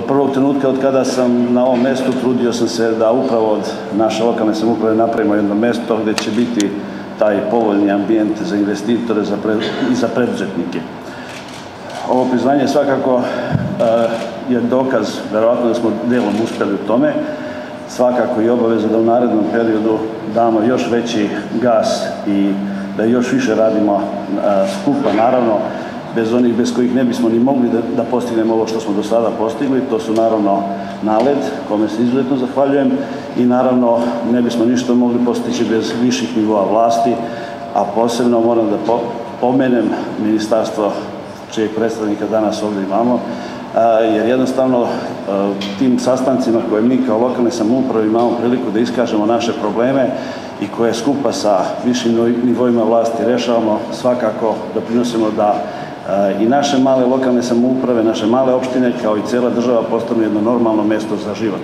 Od prvog trenutka od kada sam na ovom mestu trudio sam se da upravo od naše lokalne samouprave napravimo jedno mesto gde će biti taj povoljni ambijent za investitore za i za preduzetnike. Ovo priznanje svakako uh, je dokaz, verovatno da smo delom uspeli u tome, svakako i obaveza da u narednom periodu damo još veći gas i da još više radimo uh, skupa, naravno, bez onih bez kojih ne bismo ni mogli da, da postignemo ovo što smo do sada postigli. To su naravno NALED, kome se izuzetno zahvaljujem, i naravno ne bismo ništa mogli postići bez viših nivoa vlasti, a posebno moram da po, pomenem ministarstvo čijeg predstavnika danas ovde imamo, jer jednostavno tim sastancima koje mi kao lokalne samouprave imamo priliku da iskažemo naše probleme i koje skupa sa višim nivoima vlasti rešavamo, svakako doprinosimo da i naše male lokalne samouprave, naše male opštine, kao i cela država postanu jedno normalno mesto za život.